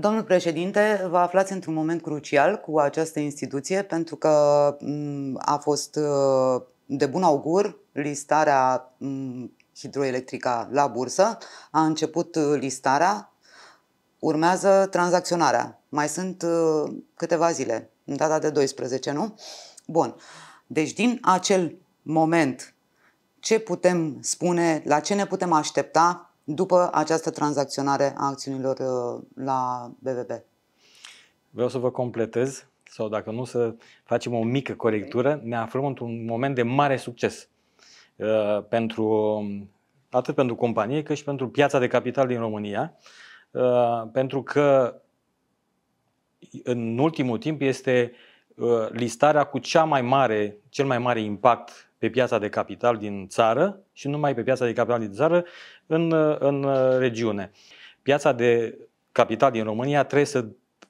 Domnul președinte, vă aflați într-un moment crucial cu această instituție pentru că mm, a fost uh, de bun augur listarea mm, hidroelectrica la bursă, a început uh, listarea, urmează tranzacționarea. Mai sunt uh, câteva zile, în data de 12, nu? Bun. Deci din acel moment, ce putem spune, la ce ne putem aștepta după această tranzacționare a acțiunilor uh, la BVB. Vreau să vă completez, sau dacă nu, să facem o mică corectură. Ne aflăm într-un moment de mare succes uh, pentru, atât pentru companie, cât și pentru piața de capital din România, uh, pentru că în ultimul timp este listarea cu cea mai mare, cel mai mare impact pe piața de capital din țară și nu numai pe piața de capital din țară, în, în regiune. Piața de capital din România trebuie să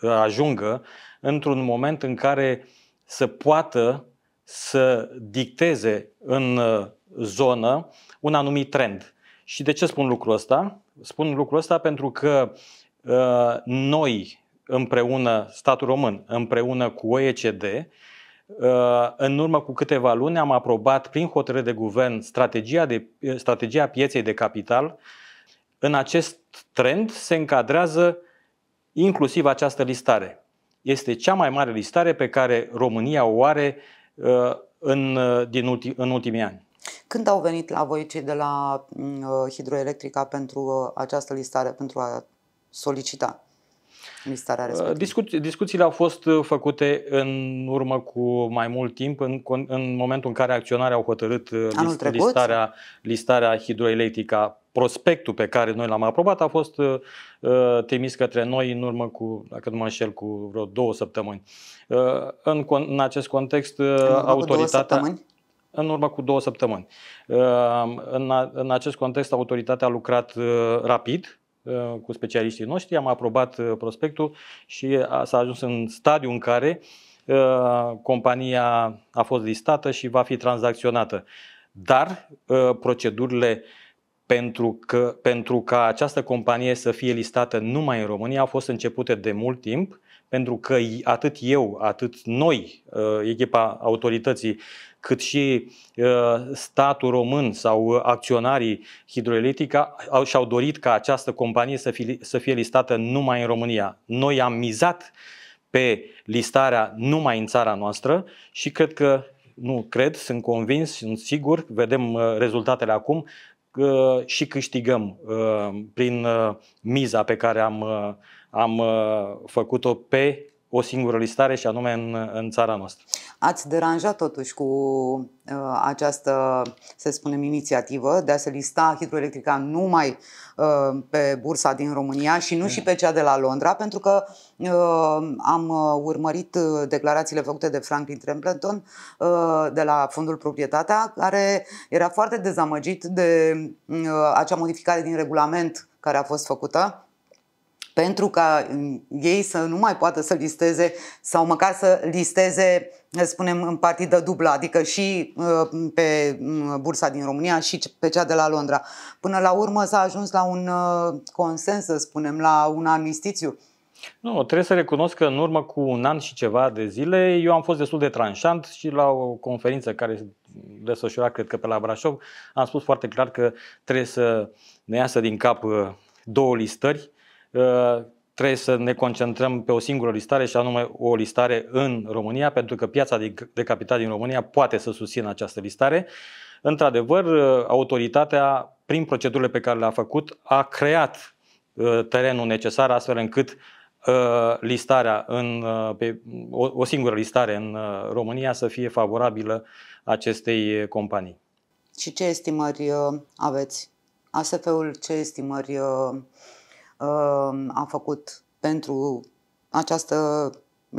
ajungă într-un moment în care să poată să dicteze în zonă un anumit trend. Și de ce spun lucrul ăsta? Spun lucrul ăsta pentru că uh, noi împreună, statul român, împreună cu OECD, Uh, în urmă cu câteva luni am aprobat prin hotărâre de guvern strategia, de, strategia pieței de capital. În acest trend se încadrează inclusiv această listare. Este cea mai mare listare pe care România o are uh, în, din ulti, în ultimii ani. Când au venit la voi cei de la uh, Hidroelectrica pentru această listare, pentru a solicita? Listarea uh, respectivă? Discu- discuțiile au fost uh, făcute în urmă cu mai mult timp, în, în momentul în care acționarii au hotărât uh, list, listarea, listarea hidroelectrică. Prospectul pe care noi l-am aprobat a fost uh, trimis către noi în urmă cu, dacă nu mă înșel, cu vreo două săptămâni. Uh, în, în acest context, uh, în autoritatea... În urmă cu două săptămâni. În, în acest context, autoritatea a lucrat rapid, Uh, cu specialiștii noștri, am aprobat uh, prospectul și s-a ajuns în stadiu în care uh, compania a fost listată și va fi tranzacționată. Dar procedurile pentru, că, pentru ca această companie să fie listată numai în România au fost începute de mult timp, pentru că atât eu, atât noi, echipa autorității, cât și uh, statul român sau acționarii hidroelectrica au, și-au dorit ca această companie să fie, să fie listată numai în România. Noi am mizat pe listarea numai în țara noastră și cred că, nu cred, sunt convins, sunt sigur, vedem uh, rezultatele acum uh, și câștigăm prin miza pe care am, am făcut-o pe o singură listare și anume în, în țara noastră. Ați deranjat totuși cu uh, această, să spunem, inițiativă de a se lista hidroelectrica numai uh, pe bursa din România și nu și pe cea de la Londra, pentru că uh, am urmărit uh, declarațiile făcute de Franklin Templeton uh, de la Fondul Proprietatea, care era foarte dezamăgit de uh, acea modificare din regulament care a fost făcută pentru ca mm, ei să nu mai poată să listeze sau măcar să listeze, spunem, în partidă dublă, adică și uh, pe mm, bursa din România și pe cea de la Londra. Până la urmă s-a ajuns la un uh, consens, să spunem, la un armistițiu. Nu, trebuie să recunosc că în urmă cu un an și ceva de zile eu am fost destul de tranșant și la o conferință care se desfășura, cred că pe la Brașov, am spus foarte clar că trebuie să ne iasă din cap uh, două listări Uh, trebuie să ne concentrăm pe o singură listare și anume o listare în România, pentru că piața de capital din România poate să susțină această listare. Într-adevăr, uh, autoritatea, prin procedurile pe care le-a făcut, a creat uh, terenul necesar astfel încât listarea în, pe, o, o singură listare în România să fie favorabilă acestei companii. Și ce estimări aveți? ASF-ul ce estimări uh, a făcut pentru această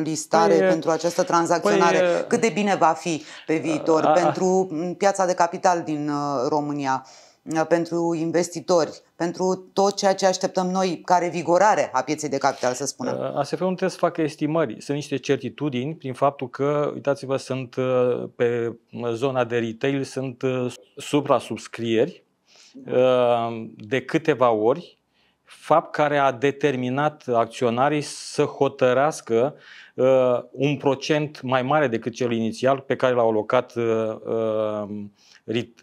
listare, păi, pentru această tranzacționare, păi, cât de bine va fi pe viitor a, pentru piața de capital din uh, România, uh, pentru investitori, pentru tot ceea ce așteptăm noi ca revigorare a pieței de capital, să spunem. Uh, ASF-ul nu trebuie să facă estimări, sunt niște certitudini prin faptul că, uitați-vă, sunt pe zona de retail, sunt supra-subscrieri de câteva ori fapt care a determinat acționarii să hotărască uh, un procent mai mare decât cel inițial pe care l-au alocat uh, uh,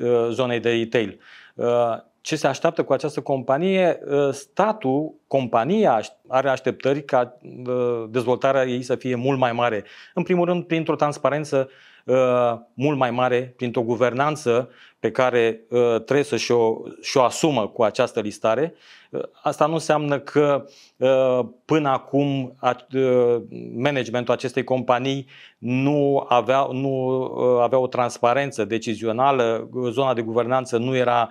uh, zonei de retail. Uh, ce se așteaptă cu această companie? Uh, statul, compania are așteptări ca uh, dezvoltarea ei să fie mult mai mare. În primul rând, printr-o transparență uh, mult mai mare, printr-o guvernanță pe care trebuie să și-o, și-o asumă cu această listare. Asta nu înseamnă că până acum managementul acestei companii nu avea, nu avea o transparență decizională, zona de guvernanță nu era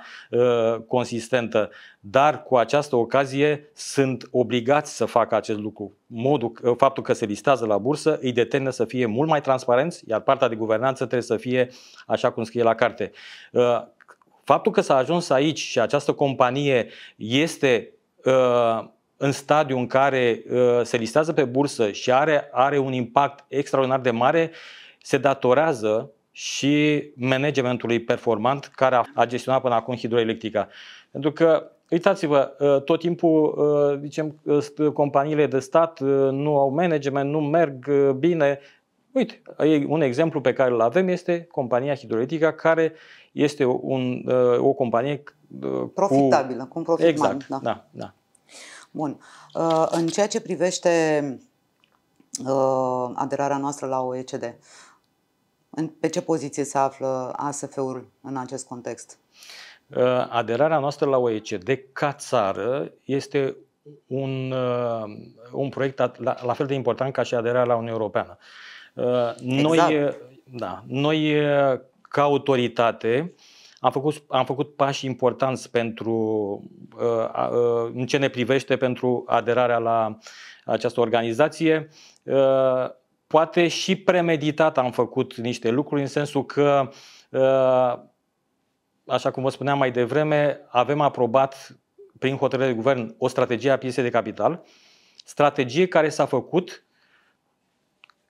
consistentă, dar cu această ocazie sunt obligați să facă acest lucru. Modul, faptul că se listează la bursă îi determină să fie mult mai transparenți, iar partea de guvernanță trebuie să fie așa cum scrie la carte. Faptul că s-a ajuns aici și această companie este uh, în stadiu în care uh, se listează pe bursă și are, are un impact extraordinar de mare, se datorează și managementului performant care a, a gestionat până acum hidroelectrica. Pentru că Uitați-vă, uh, tot timpul, uh, zicem, uh, companiile de stat nu au management, nu merg bine. Uite, un exemplu pe care îl avem este compania hidroelectrică care este un, o companie profitabilă, cu, cu un profit exact, mare. Da. da, da. Bun. În ceea ce privește aderarea noastră la OECD, pe ce poziție se află ASF-ul în acest context? Aderarea noastră la OECD ca țară este un, un proiect la, la fel de important ca și aderarea la Uniunea Europeană. Noi, exact. da, noi ca autoritate, am făcut, am făcut pași importanți pentru, uh, uh, în ce ne privește pentru aderarea la această organizație. Uh, poate și premeditat am făcut niște lucruri în sensul că, așa cum vă spuneam mai devreme, avem aprobat prin hotărâre de guvern o strategie a pieței de capital, strategie care s-a făcut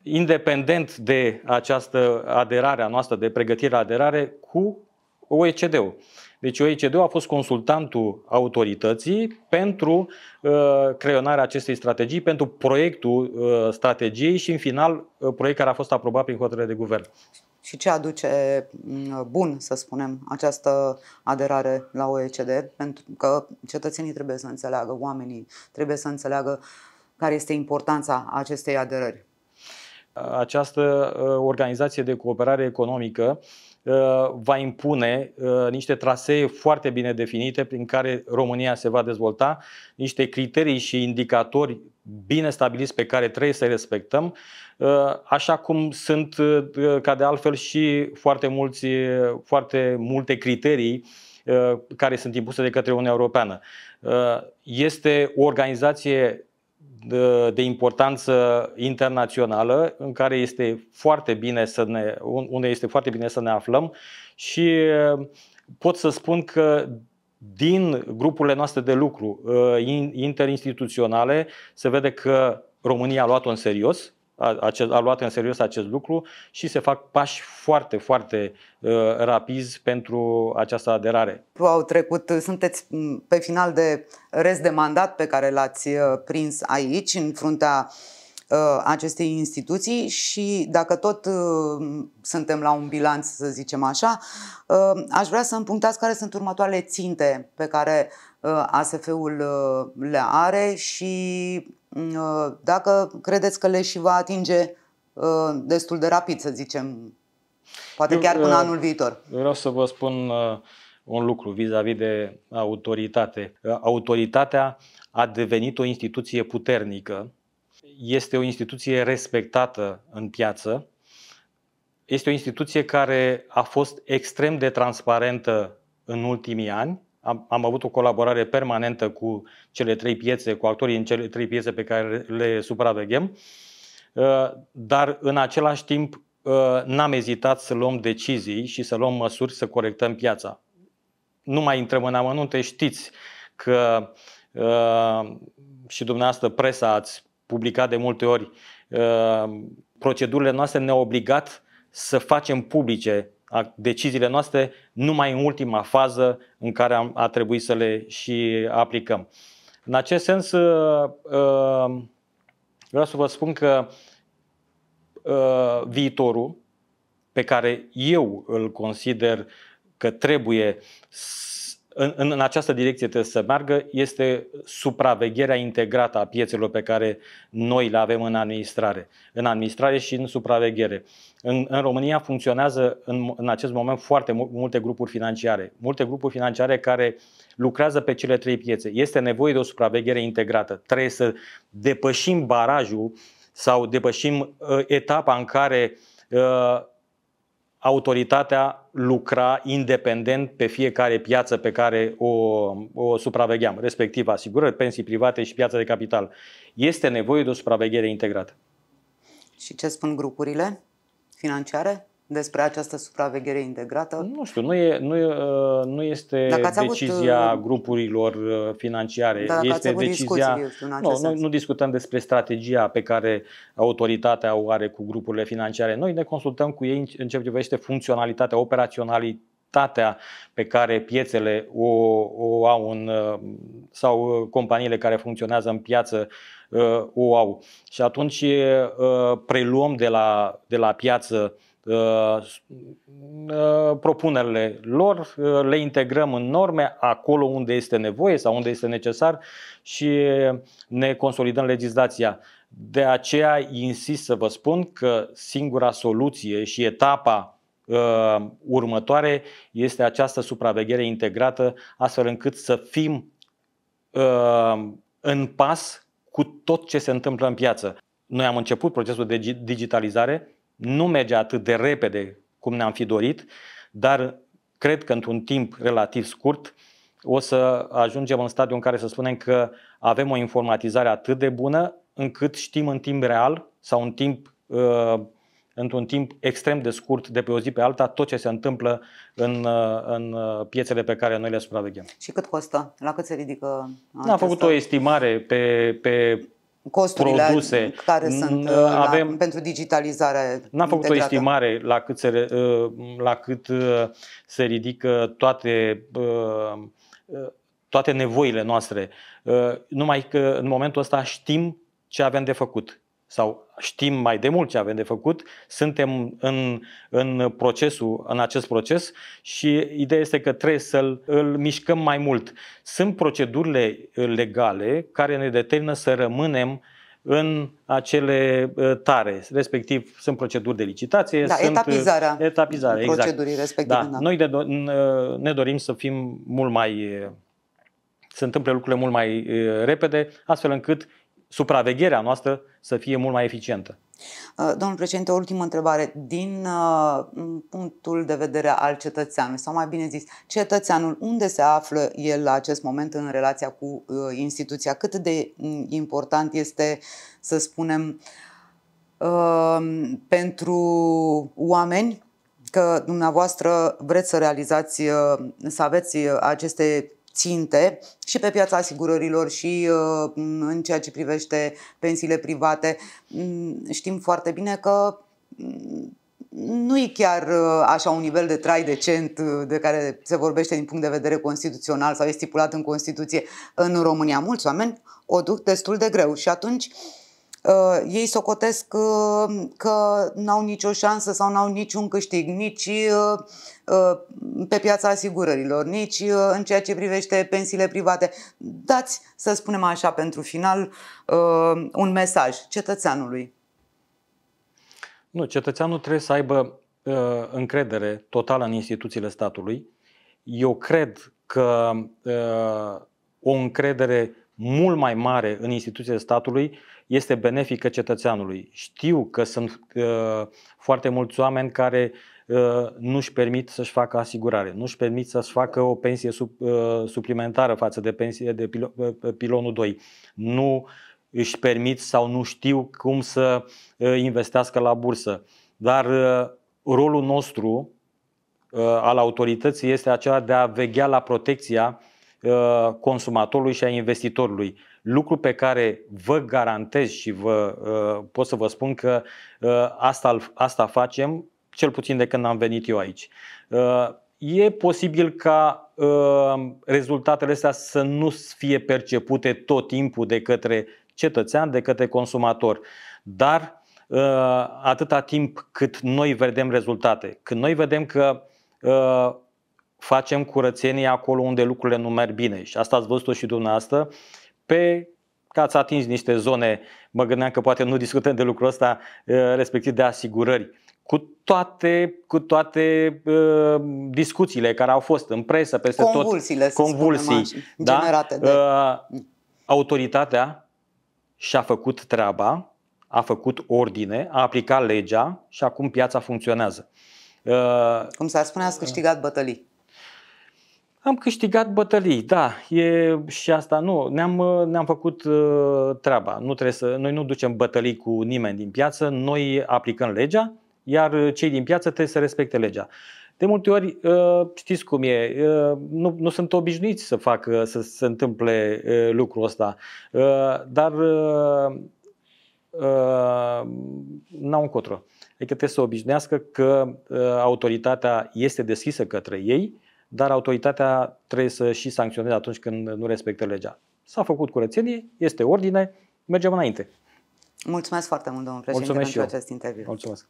independent de această aderare a noastră, de pregătire la aderare, cu OECD-ul. Deci OECD-ul a fost consultantul autorității pentru uh, creionarea acestei strategii, pentru proiectul uh, strategiei și, în final, uh, proiect care a fost aprobat prin hotărâre de guvern. Și ce aduce mm, bun, să spunem, această aderare la OECD? Pentru că cetățenii trebuie să înțeleagă, oamenii trebuie să înțeleagă care este importanța acestei aderări această uh, organizație de cooperare economică uh, va impune uh, niște trasee foarte bine definite prin care România se va dezvolta, niște criterii și indicatori bine stabiliți pe care trebuie să respectăm, așa cum sunt ca de altfel și foarte, mulți, foarte multe criterii care sunt impuse de către Uniunea Europeană. Este o organizație de, de importanță internațională în care este foarte bine să ne, unde este foarte bine să ne aflăm. Și pot să spun că din grupurile noastre de lucru interinstituționale se vede că România a luat-o în serios, a, a luat în serios acest lucru și se fac pași foarte, foarte uh, rapizi pentru această aderare. Au trecut, sunteți pe final de rest de mandat pe care l-ați uh, prins aici, în fruntea uh, acestei instituții și dacă tot uh, suntem la un bilanț, să zicem așa, uh, aș vrea să împunctați care sunt următoarele ținte pe care uh, ASF-ul uh, le are și Uh, dacă credeți că le și va atinge uh, destul de rapid, să zicem, poate chiar până uh, anul viitor. Vreau să vă spun un lucru vis-a-vis de autoritate. Autoritatea a devenit o instituție puternică, este o instituție respectată în piață, este o instituție care a fost extrem de transparentă în ultimii ani, am, am avut o colaborare permanentă cu cele trei piețe, cu actorii în cele trei piețe pe care le supraveghem, uh, dar în același timp uh, n-am ezitat să luăm decizii și să luăm măsuri să corectăm piața. Nu mai intrăm în amănunte, știți că uh, și dumneavoastră presa ați publicat de multe ori procedurile noastre ne-au obligat să facem publice deciziile noastre numai în ultima fază în care am, a trebuit să le și aplicăm. În acest sens, uh, uh, vreau să vă spun că uh, viitorul pe care eu îl consider că trebuie în, în, în această direcție trebuie să meargă este supravegherea integrată a piețelor pe care noi le avem în administrare, în administrare și în supraveghere. În, în România funcționează în, în acest moment foarte multe grupuri financiare, multe grupuri financiare care lucrează pe cele trei piețe. Este nevoie de o supraveghere integrată. Trebuie să depășim barajul sau depășim uh, etapa în care uh, autoritatea lucra independent pe fiecare piață pe care o, o supravegheam, respectiv asigurări, pensii private și piața de capital. Este nevoie de o supraveghere integrată. Și ce spun grupurile financiare? Despre această supraveghere integrată? Nu știu, nu, e, nu, e, uh, nu este decizia avut, uh, grupurilor uh, financiare. Dacă este decizia. Știu, nu, nu, nu discutăm despre strategia pe care autoritatea o are cu grupurile financiare. Noi ne consultăm cu ei în ce privește funcționalitatea, operaționalitatea pe care piețele o, o au în, sau companiile care funcționează în piață o au. Și atunci preluăm de la, de la piață Uh, uh, propunerile lor, uh, le integrăm în norme acolo unde este nevoie sau unde este necesar și ne consolidăm legislația. De aceea insist să vă spun că singura soluție și etapa uh, următoare este această supraveghere integrată, astfel încât să fim uh, în pas cu tot ce se întâmplă în piață. Noi am început procesul de digitalizare, nu merge atât de repede cum ne-am fi dorit, dar cred că într-un timp relativ scurt o să ajungem în stadiul în care să spunem că avem o informatizare atât de bună încât știm în timp real sau în timp, uh, într-un timp extrem de scurt, de pe o zi pe alta, tot ce se întâmplă în, uh, în uh, piețele pe care noi le supraveghem. Și cât costă? La cât se ridică? Am făcut o estimare pe, pe costurile produse. care sunt uh, avem, la, pentru digitalizare. N-am făcut integrată. o estimare la cât se, uh, la cât uh, se ridică toate, toate nevoile noastre. Numai că în momentul ăsta știm ce avem de făcut sau știm mai de mult ce avem de făcut, suntem în, în procesul, în acest proces și ideea este că trebuie să-l îl mișcăm mai mult. Sunt procedurile legale care ne determină să rămânem în acele ă, tare, respectiv sunt proceduri de licitație, da, sunt etapizarea, etapizarea procedurii exact. respective. Da. da. Noi ne dorim să fim mult mai să întâmple lucrurile mult mai repede, astfel încât supravegherea noastră să fie mult mai eficientă. Uh, domnul președinte, o ultimă întrebare. Din uh, punctul de vedere al cetățeanului, sau mai bine zis, cetățeanul, unde se află el la acest moment în relația cu uh, instituția? Cât de mm, important este, să spunem, pentru oameni că dumneavoastră vreți să realizați, să aveți aceste ținte și pe piața asigurărilor și uh, în ceea ce privește pensiile private. Mm, știm foarte bine că mm, nu e chiar uh, așa un nivel de trai decent uh, de care se vorbește din punct de vedere constituțional sau e stipulat în Constituție în România. Mulți oameni o duc destul de greu și atunci uh, uh, ei socotesc uh, că n-au nicio șansă sau n-au niciun câștig, nici uh, uh, pe piața asigurărilor, nici uh, în ceea ce privește pensiile private. Dați, să spunem așa, pentru final, uh, un mesaj cetățeanului. Nu, cetățeanul trebuie să aibă uh, încredere totală în instituțiile statului. Eu cred că uh, o încredere mult mai mare în instituțiile statului este benefică cetățeanului. Știu că sunt uh, foarte mulți oameni care uh, nu-și permit să-și facă asigurare, nu-și permit să-și facă o pensie sub, uh, suplimentară față de pensie de pilo, uh, pilonul 2. Nu își permit sau nu știu cum să uh, investească la bursă. Dar uh, rolul nostru uh, al autorității este acela de a veghea la protecția uh, consumatorului și a investitorului lucru pe care vă garantez și vă, uh, pot să vă spun că uh, asta, asta facem, cel puțin de când am venit eu aici. Uh, e posibil ca uh, rezultatele astea să nu fie percepute tot timpul de către cetățean, de către consumator. Dar uh, atâta timp cât noi vedem rezultate, când noi vedem că uh, facem curățenie acolo unde lucrurile nu merg bine și asta ați văzut-o și dumneavoastră, pe că ați atins niște zone, mă gândeam că poate nu discutăm de lucrul ăsta, uh, respectiv de asigurări cu toate, cu toate uh, discuțiile care au fost în presă, peste convulsiile, tot, convulsii, da? generate de... Uh, autoritatea și-a făcut treaba, a făcut ordine, a aplicat legea și acum piața funcționează. Uh, Cum s-ar spune, ați câștigat bătălii. Am câștigat bătălii, da, e și asta, nu, ne-am, ne-am făcut uh, treaba. Nu trebuie să, noi nu ducem bătălii cu nimeni din piață, noi aplicăm legea, iar uh, cei din piață trebuie să respecte legea. De multe ori, uh, știți cum e, uh, nu, nu sunt obișnuiți să facă, să se întâmple lucrul ăsta, dar n-au încotro. Adică trebuie să obișnuiască că autoritatea este deschisă către ei, dar autoritatea trebuie să și sancționeze atunci când nu respectă legea. S-a făcut curățenie, este ordine, mergem înainte. Mulțumesc foarte mult, domnul președinte, Mulțumesc pentru acest interviu. Mulțumesc.